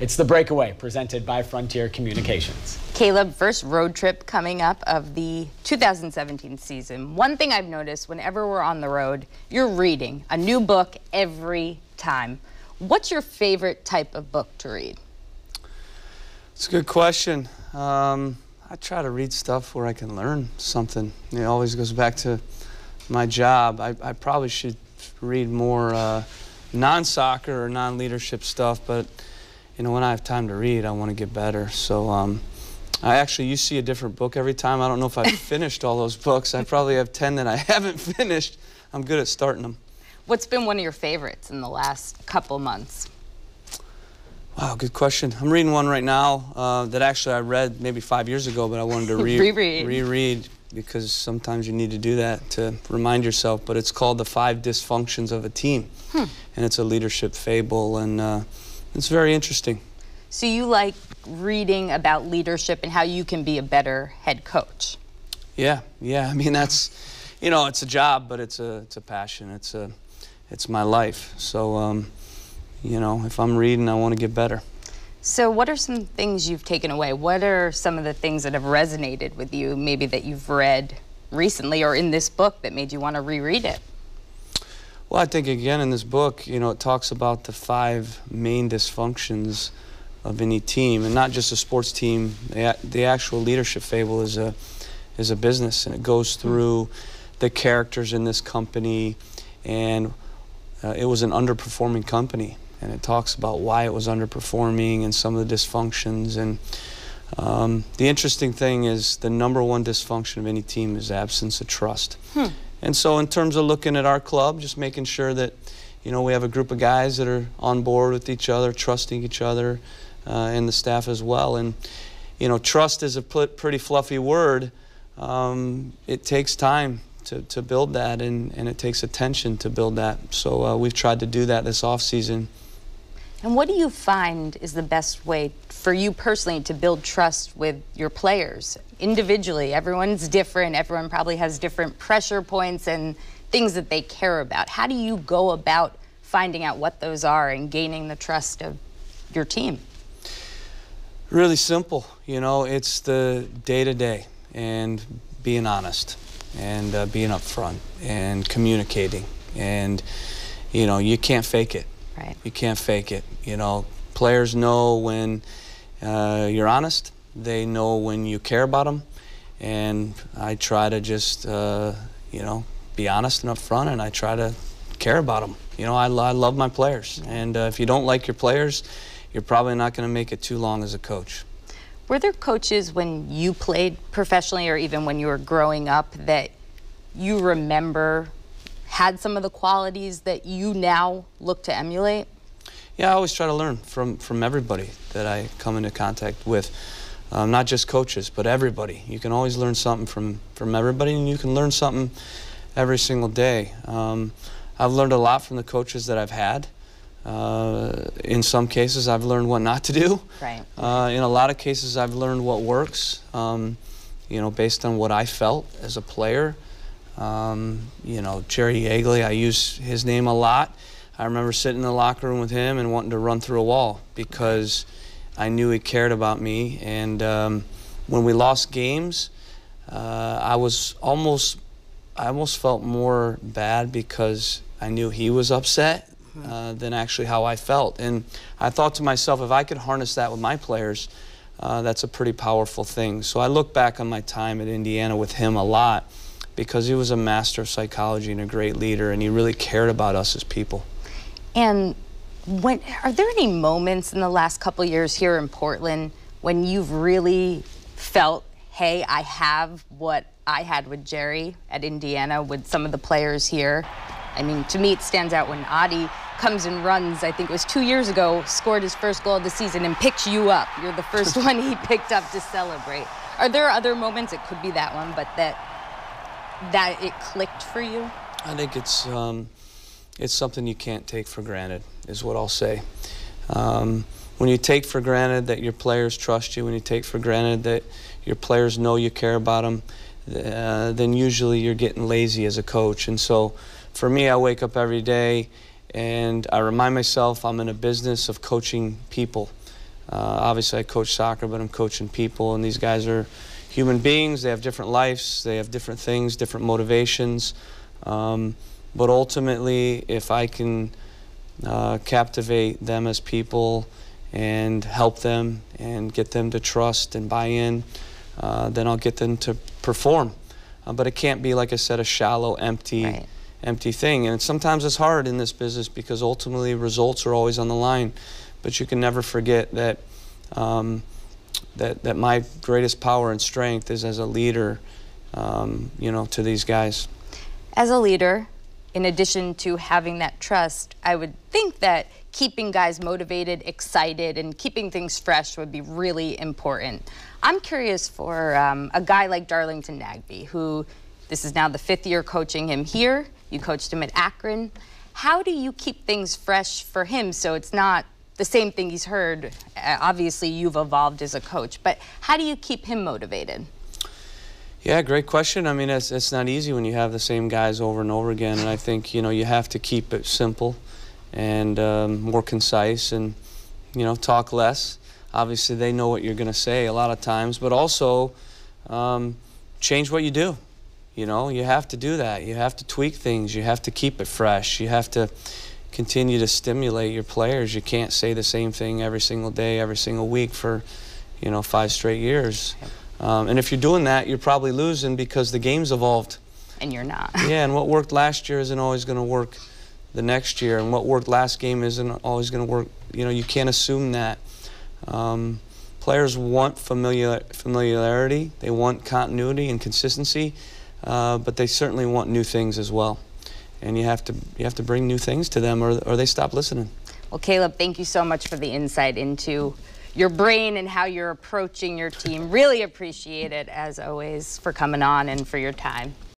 It's The Breakaway, presented by Frontier Communications. Caleb, first road trip coming up of the 2017 season. One thing I've noticed whenever we're on the road, you're reading a new book every time. What's your favorite type of book to read? It's a good question. Um, I try to read stuff where I can learn something. It always goes back to my job. I, I probably should read more uh, non-soccer or non-leadership stuff, but you know, when I have time to read, I want to get better. So um, I actually, you see a different book every time. I don't know if I've finished all those books. I probably have 10 that I haven't finished. I'm good at starting them. What's been one of your favorites in the last couple months? Wow, good question. I'm reading one right now uh, that actually I read maybe five years ago, but I wanted to re reread. reread because sometimes you need to do that to remind yourself. But it's called The Five Dysfunctions of a Team. Hmm. And it's a leadership fable, and uh, it's very interesting. So you like reading about leadership and how you can be a better head coach? Yeah, yeah. I mean, that's, you know, it's a job, but it's a, it's a passion. It's a, it's my life. So, um, you know, if I'm reading, I want to get better. So what are some things you've taken away? What are some of the things that have resonated with you, maybe that you've read recently or in this book that made you want to reread it? Well, I think again in this book, you know, it talks about the five main dysfunctions of any team, and not just a sports team. The, the actual leadership fable is a is a business, and it goes through the characters in this company, and uh, it was an underperforming company, and it talks about why it was underperforming and some of the dysfunctions. And um, the interesting thing is the number one dysfunction of any team is absence of trust. Hmm. And so, in terms of looking at our club, just making sure that you know we have a group of guys that are on board with each other, trusting each other, uh, and the staff as well. And you know, trust is a pretty fluffy word. Um, it takes time to, to build that, and, and it takes attention to build that. So uh, we've tried to do that this off season. And what do you find is the best way for you personally to build trust with your players individually? Everyone's different. Everyone probably has different pressure points and things that they care about. How do you go about finding out what those are and gaining the trust of your team? Really simple. You know, it's the day to day and being honest and uh, being upfront and communicating. And, you know, you can't fake it. Right. You can't fake it. You know, players know when uh, you're honest. They know when you care about them. And I try to just, uh, you know, be honest and upfront, and I try to care about them. You know, I, I love my players. And uh, if you don't like your players, you're probably not going to make it too long as a coach. Were there coaches when you played professionally or even when you were growing up that you remember had some of the qualities that you now look to emulate? Yeah, I always try to learn from, from everybody that I come into contact with. Um, not just coaches, but everybody. You can always learn something from, from everybody, and you can learn something every single day. Um, I've learned a lot from the coaches that I've had. Uh, in some cases, I've learned what not to do. Right. Uh, in a lot of cases, I've learned what works. Um, you know, based on what I felt as a player. Um, you know, Jerry Yeagley, I use his name a lot. I remember sitting in the locker room with him and wanting to run through a wall because I knew he cared about me. And um, when we lost games, uh, I was almost, I almost felt more bad because I knew he was upset uh, than actually how I felt. And I thought to myself, if I could harness that with my players, uh, that's a pretty powerful thing. So I look back on my time at Indiana with him a lot because he was a master of psychology and a great leader, and he really cared about us as people. And when, are there any moments in the last couple years here in Portland when you've really felt, hey, I have what I had with Jerry at Indiana with some of the players here? I mean, to me, it stands out when Adi comes and runs, I think it was two years ago, scored his first goal of the season and picks you up. You're the first one he picked up to celebrate. Are there other moments, it could be that one, but that that it clicked for you? I think it's um, it's something you can't take for granted, is what I'll say. Um, when you take for granted that your players trust you, when you take for granted that your players know you care about them, uh, then usually you're getting lazy as a coach. And so for me, I wake up every day and I remind myself I'm in a business of coaching people. Uh, obviously, I coach soccer, but I'm coaching people, and these guys are human beings. They have different lives, they have different things, different motivations. Um, but ultimately, if I can uh, captivate them as people and help them and get them to trust and buy in, uh, then I'll get them to perform. Uh, but it can't be, like I said, a shallow, empty, Right. empty thing. And sometimes it's hard in this business because ultimately results are always on the line. But you can never forget that. Um, that, that my greatest power and strength is as a leader, um, you know, to these guys. As a leader, in addition to having that trust, I would think that keeping guys motivated, excited, and keeping things fresh would be really important. I'm curious for um, a guy like Darlington Nagbe, who this is now the fifth year coaching him here. You coached him at Akron. How do you keep things fresh for him so it's not the same thing he's heard? Uh, obviously, you've evolved as a coach, but how do you keep him motivated? Yeah, great question. I mean, it's, it's not easy when you have the same guys over and over again, and I think you know you have to keep it simple and um, more concise, and you know talk less. Obviously, they know what you're going to say a lot of times, but also um, change what you do. You know, you have to do that. You have to tweak things. You have to keep it fresh. You have to continue to stimulate your players. You can't say the same thing every single day, every single week for, you know, five straight years. Um, and if you're doing that, you're probably losing because the game's evolved. And you're not. Yeah, and what worked last year isn't always going to work the next year, and what worked last game isn't always going to work. You know, you can't assume that. Um, players want familiar, familiarity, they want continuity and consistency, uh, but they certainly want new things as well. And you have to you have to bring new things to them, or, or they stop listening. Well, Caleb, thank you so much for the insight into your brain and how you're approaching your team. Really appreciate it, as always, for coming on and for your time.